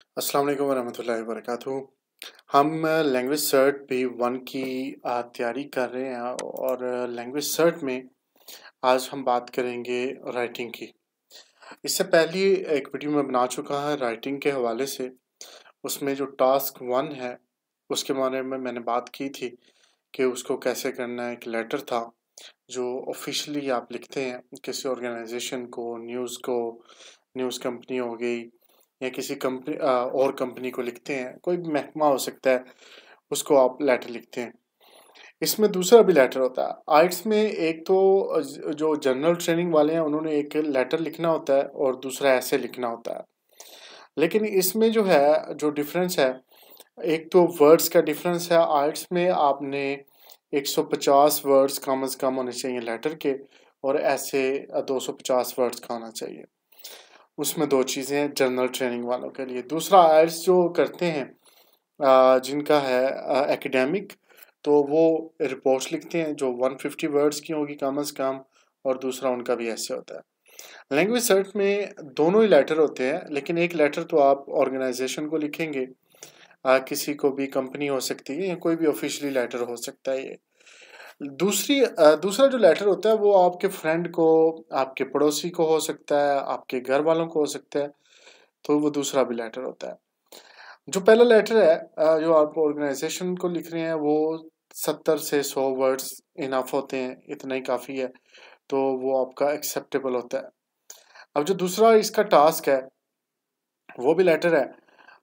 السلام علیکم ورحمۃ اللہ وبرکاتہ۔ ہم لینگویج سرٹ پی ون کی تیاری کر رہے ہیں اور لینگویج سرٹ میں آج ہم بات کریں گے رائٹنگ کی۔ اس سے پہلی ایک ویڈیو میں بنا چکا ہے رائٹنگ کے حوالے سے۔ اس میں جو ٹاسک ون ہے، اس کے بارے میں میں نے بات کی تھی کہ اس کو کیسے کرنا ہے۔ ایک لیٹر تھا جو آفیشلی آپ لکھتے ہیں، کسی آرگنائزیشن کو نیوز کو نیوز کمپنی ہو گئی یا کسی کمپنی اور کمپنی کو لکھتے ہیں، کوئی بھی محکمہ ہو سکتا ہے، اس کو آپ لیٹر لکھتے ہیں۔ اس میں دوسرا بھی لیٹر ہوتا ہے۔ آئٹس میں ایک تو جو جنرل ٹریننگ والے ہیں، انہوں نے ایک لیٹر لکھنا ہوتا ہے اور دوسرا ایسے لکھنا ہوتا ہے۔ لیکن اس میں جو ہے، جو ڈفرینس ہے، ایک تو ورڈز کا ڈفرینس ہے۔ آئٹس میں آپ نے ایک سو پچاس ورڈز کم از کم ہونے چاہیے لیٹر کے، اور ایسے دو سو پچاس ورڈز کا ہونا چاہیے۔ اس میں دو چیزیں ہیں جنرل ٹریننگ والوں کے لیے۔ دوسرا آئلس جو کرتے ہیں جن کا ہے اکیڈیمک تو وہ رپورٹس لکھتے ہیں جو ون ففٹی ورڈس کی ہوگی کم از کم، اور دوسرا ان کا بھی ایسے ہوتا ہے۔ لینگویج سرٹ میں دونوں ہی لیٹر ہوتے ہیں، لیکن ایک لیٹر تو آپ آرگنائزیشن کو لکھیں گے۔ کسی کو بھی کمپنی ہو سکتی ہے یا کوئی بھی آفیشلی لیٹر ہو سکتا ہے یہ۔ دوسری دوسرا جو لیٹر ہوتا ہے وہ آپ کے فرینڈ کو، آپ کے پڑوسی کو ہو سکتا ہے، آپ کے گھر والوں کو ہو سکتا ہے، تو وہ دوسرا بھی لیٹر ہوتا ہے۔ جو پہلا لیٹر ہے جو آپ آرگنائزیشن کو لکھ رہے ہیں، وہ ستر سے سو ورڈس انف ہوتے ہیں، اتنا ہی کافی ہے، تو وہ آپ کا ایکسیپٹیبل ہوتا ہے۔ اب جو دوسرا اس کا ٹاسک ہے، وہ بھی لیٹر ہے،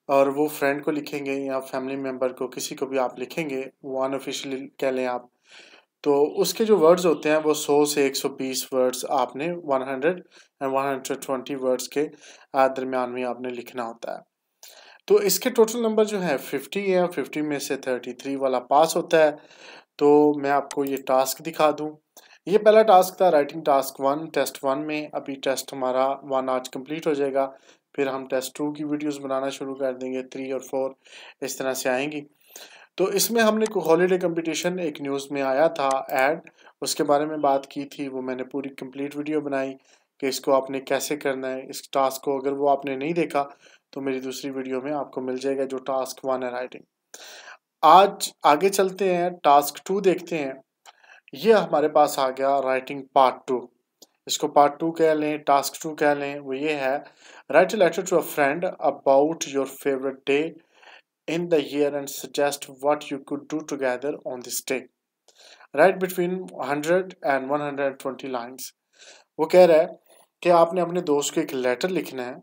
اور وہ فرینڈ کو لکھیں گے یا فیملی ممبر کو، کسی کو بھی آپ لکھیں گے، وہ ان آفیشلی کہہ لیں آپ تو اس کے جو ورڈز ہوتے ہیں وہ سو سے ایک سو بیس ورڈز آپ نے one hundred and one hundred twenty words کے درمیان میں آپ نے لکھنا ہوتا ہے۔ تو اس کے ٹوٹل نمبر جو ہے ففٹی ہے ففٹی میں سے تھرٹی تھری والا پاس ہوتا ہے۔ تو میں آپ کو یہ ٹاسک دکھا دوں۔ یہ پہلا ٹاسک تھا writing task one test one میں۔ ابھی ٹیسٹ ہمارا ون آج کمپلیٹ ہو جائے گا۔ پھر ہم ٹیسٹ ٹو کی ویڈیوز بنانا شروع کر دیں گے۔ تھری اور فور اس طرح سے آئیں گی۔ تو اس میں ہم نے کوئی ہالیڈے کمپٹیشن ایک نیوز میں آیا تھا ایڈ اس کے بارے میں بات کی تھی، وہ میں نے پوری کمپلیٹ ویڈیو بنائی کہ اس کو آپ نے کیسے کرنا ہے، اس ٹاسک کو اگر وہ آپ نے نہیں دیکھا تو میری دوسری ویڈیو میں آپ کو مل جائے گا جو ٹاسک ون ہے رائٹنگ آج آگے چلتے ہیں ٹاسک ٹو دیکھتے ہیں۔ یہ ہمارے پاس آ گیا رائٹنگ پارٹ ٹو اس کو پارٹ ٹو کہہ لیں ٹاسک ٹو کہہ لیں، وہ یہ ہے write a letter to a friend about your favourite day in the year and suggest what you could do together on this day. Write between 100 and 120 lines. وہ کہہ رہا ہے کہ آپ نے اپنے دوست کو ایک لیٹر لکھنا ہے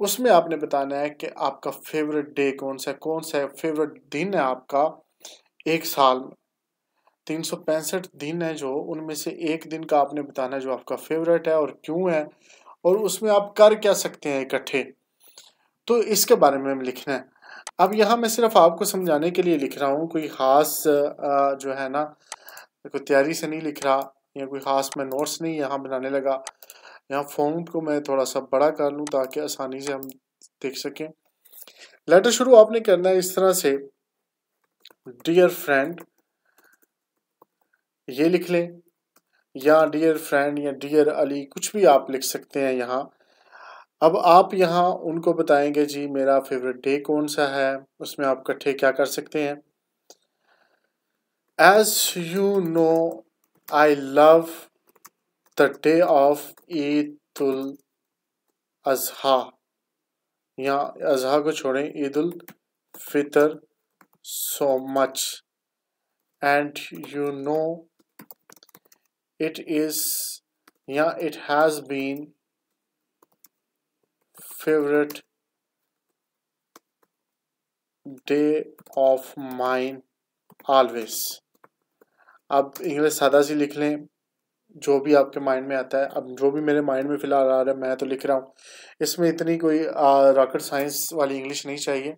اس میں آپ نے بتانا ہے کہ آپ کا فیوریٹ ڈے کون سا ہے کون سا ہے فیوریٹ دن ہے آپ کا ایک سال میں تین سو پینسٹھ دن ہے جو ان میں سے ایک دن کا آپ نے بتانا ہے جو آپ کا فیوریٹ ہے اور کیوں ہے اور اس میں آپ کر کیا سکتے ہیں اکٹھے تو اس کے بارے میں ہم لکھنا ہے اب یہاں میں صرف آپ کو سمجھانے کے لیے لکھ رہا ہوں، کوئی خاص جو ہے نا، کوئی تیاری سے نہیں لکھ رہا، یا کوئی خاص میں نوٹس نہیں یہاں بنانے لگا۔ یہاں فونٹ کو میں تھوڑا سا بڑا کر لوں تاکہ آسانی سے ہم دیکھ سکیں۔ لیٹر شروع آپ نے کرنا ہے اس طرح سے۔ ڈیئر فرینڈ یہ لکھ لیں۔ یا ڈیئر فرینڈ یا ڈیئر علی، کچھ بھی آپ لکھ سکتے ہیں یہاں۔ اب آپ یہاں ان کو بتائیں گے جی میرا فیوریٹ ڈے کون سا ہے؟ اس میں آپ کٹھے کیا کر سکتے ہیں؟ As you know I love the day of Eid al-Adha یہاں اضحیٰ کو چھوڑیں Eid al-Fitr so much and you know it is یا it has been favourite day of mine always اب انگلش سادہ سی لکھ لیں، جو بھی آپ کے مائنڈ میں آتا ہے۔ اب جو بھی میرے مائنڈ میں فی الحال آ رہا ہے، میں تو لکھ رہا ہوں۔ اس میں اتنی کوئی راکٹ سائنس والی انگلش نہیں چاہیے۔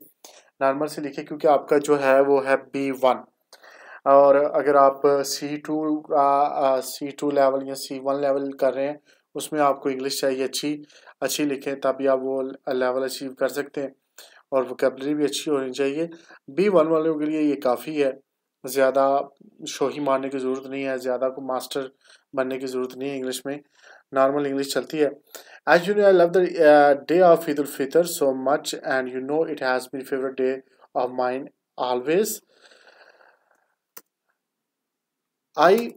نارمل سے لکھے کیونکہ آپ کا جو ہے، وہ ہے بی ون اور اگر آپ C two C two level یا سی ون لیول کر رہے ہیں اس میں آپ کو انگلش چاہیے، اچھی اچھی لکھیں تبھی آپ وہ لیول اچیو کر سکتے ہیں اور وکیبلری بھی اچھی ہونی چاہیے۔ بی ون والوں کے لیے یہ کافی ہے، زیادہ شوہی مارنے کی ضرورت نہیں ہے، زیادہ کو ماسٹر بننے کی ضرورت نہیں ہے انگلش میں نارمل انگلش چلتی ہے۔ As you know I love the day of Eid al-Fitr so much and you know it has been favourite day of mind always I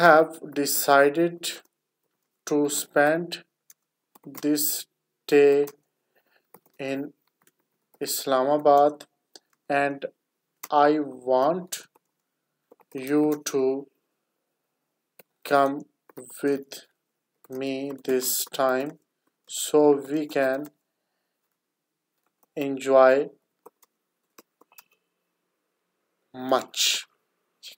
have decided to spend this day in Islamabad and I want you to come with me this time so we can enjoy much.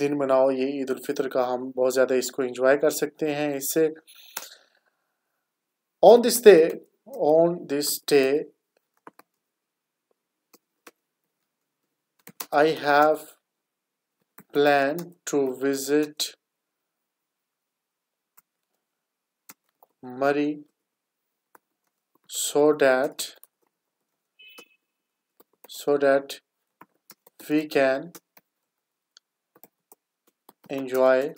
دن مناؤ، یہ عید الفطر کا ہم بہت زیادہ اس کو enjoy کر سکتے ہیں۔ اس سے on this day on this day I have plan to visit Murray so that so that we can enjoy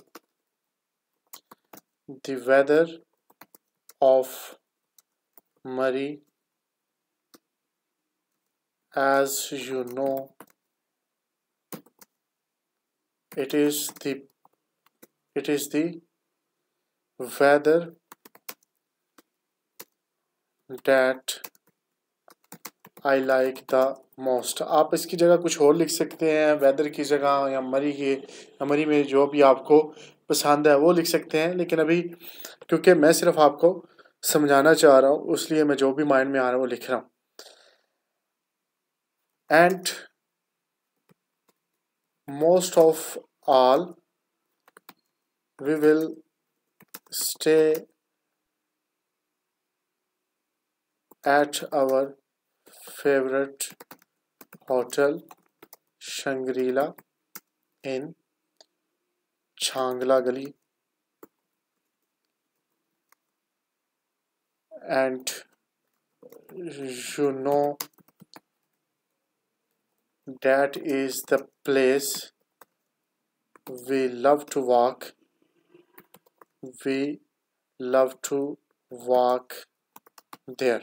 the weather of Murray as you know it is the it is the weather that I like the most. آپ اس کی جگہ کچھ اور لکھ سکتے ہیں weather کی جگہ یا مری کی مری میں جو بھی آپ کو پسند ہے وہ لکھ سکتے ہیں۔ لیکن ابھی کیونکہ میں صرف آپ کو سمجھانا چاہ رہا ہوں، اس لیے میں جو بھی مائنڈ میں آ رہا ہوں وہ لکھ رہا ہوں۔ And most of all we will stay at our favorite hotel Shangri-La in Changla Gali and you know that is the place we love to walk. We love to walk there.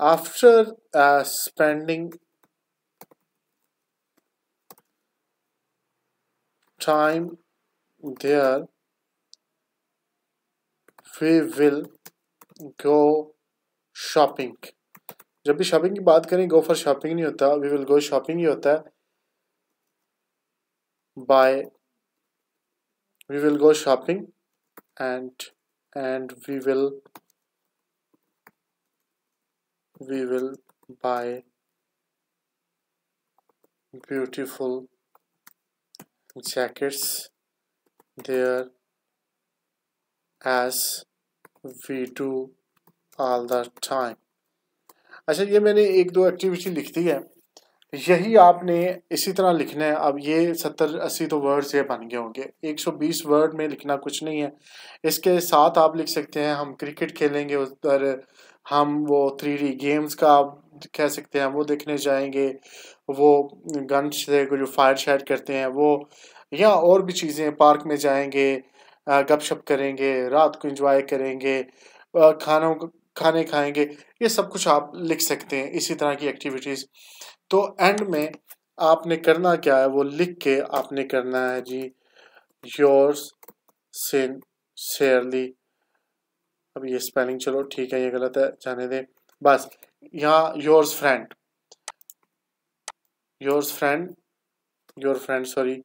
after uh, spending time there we will go shopping. جب بھی shopping کی بات کریں go for shopping نہیں ہوتا وی will go shopping ہی ہوتا ہے۔ By we will go shopping and and we will we will buy beautiful jackets there as we do all the time اچھا یہ میں نے ایک دو ایکٹیویٹی لکھ دی ہے یہی آپ نے اسی طرح لکھنا ہے۔ اب یہ ستر اسی تو ورڈ یہ بن گئے ہوں گے۔ ایک سو بیس ورڈ میں لکھنا کچھ نہیں ہے۔ اس کے ساتھ آپ لکھ سکتے ہیں، ہم کرکٹ کھیلیں گے ادھر ہم وہ تھری ڈی گیمز کا آپ کہہ سکتے ہیں، وہ دیکھنے جائیں گے۔ وہ گن سے جو فائر شائر کرتے ہیں، وہ یا اور بھی چیزیں پارک میں جائیں گے گپ شپ کریں گے، رات کو انجوائے کریں گے کھانوں کھانے کھائیں گے۔ یہ سب کچھ آپ لکھ سکتے ہیں اسی طرح کی ایکٹیویٹیز تو اینڈ میں آپ نے کرنا کیا ہے؟ وہ لکھ کے آپ نے کرنا ہے جی۔ یورس سن سیئرلی اب یہ اسپیلنگ چلو، ٹھیک ہے، یہ غلط ہے، جانے دیں۔ بس، یہاں yours friend yours friend your friend sorry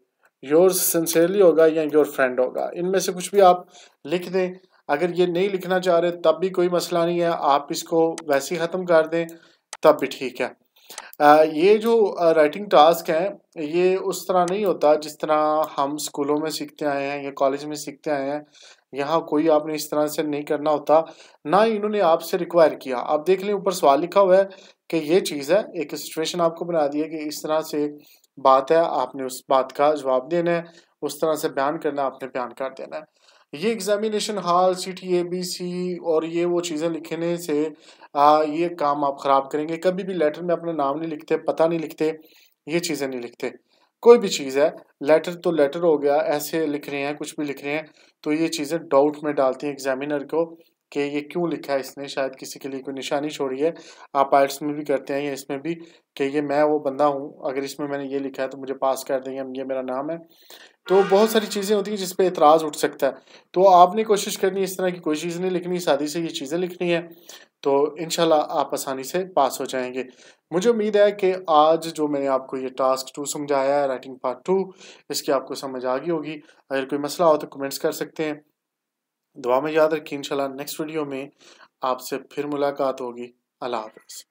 yours sincerely ہوگا یا یور فرینڈ ہوگا؟ ان میں سے کچھ بھی آپ لکھ دیں۔ اگر یہ نہیں لکھنا چاہ رہے، تب بھی کوئی مسئلہ نہیں ہے۔ آپ اس کو ویسے ہی ختم کر دیں، تب بھی ٹھیک ہے۔ یہ جو رائٹنگ ٹاسک ہیں، یہ اس طرح نہیں ہوتا جس طرح ہم اسکولوں میں سیکھتے آئے ہیں یا کالج میں سیکھتے آئے ہیں۔ یہاں کوئی آپ نے اس طرح سے نہیں کرنا ہوتا، نہ انہوں نے آپ سے ریکوائر کیا۔ آپ دیکھ لیں، اوپر سوال لکھا ہوا ہے کہ یہ چیز ہے، ایک سچویشن آپ کو بنا دی ہے کہ اس طرح سے بات ہے، آپ نے اس بات کا جواب دینا ہے، اس طرح سے بیان کرنا آپ نے بیان کر دینا ہے۔ یہ examination hall C T A B C اور یہ وہ چیزیں لکھنے سے یہ کام آپ خراب کریں گے۔ کبھی بھی لیٹر میں اپنا نام نہیں لکھتے، پتہ نہیں لکھتے، یہ چیزیں نہیں لکھتے۔ کوئی بھی چیز ہے لیٹر تو لیٹر ہو گیا، ایسے لکھ رہے ہیں، کچھ بھی لکھ رہے ہیں، تو یہ چیزیں ڈاؤٹ میں ڈالتی ہیں ایگزامینر کو۔ کہ یہ کیوں لکھا ہے اس نے؟ شاید کسی کے لیے کوئی نشانی چھوڑی ہے۔ آپ آئلٹس میں بھی کرتے ہیں یا اس میں بھی کہ یہ میں وہ بندہ ہوں، اگر اس میں میں نے یہ لکھا ہے تو مجھے پاس کر دیں گے، یہ میرا نام ہے۔ تو بہت ساری چیزیں ہوتی ہیں جس پہ اعتراض اٹھ سکتا ہے۔ تو آپ نے کوشش کرنی اس طرح کی کوئی چیز نہیں لکھنی، سادی سے یہ چیزیں لکھنی ہے تو انشاءاللہ آپ آسانی سے پاس ہو جائیں گے۔ مجھے امید ہے کہ آج جو میں نے آپ کو یہ ٹاسک ٹو سمجھایا ہے، رائٹنگ پارٹ ٹو، اس کی آپ کو سمجھ آ گئی ہوگی۔ اگر کوئی مسئلہ ہو تو کمنٹس کر سکتے ہیں۔ دعا میں یاد رکھیں انشاءاللہ نیکسٹ ویڈیو میں آپ سے پھر ملاقات ہوگی. اللہ حافظ.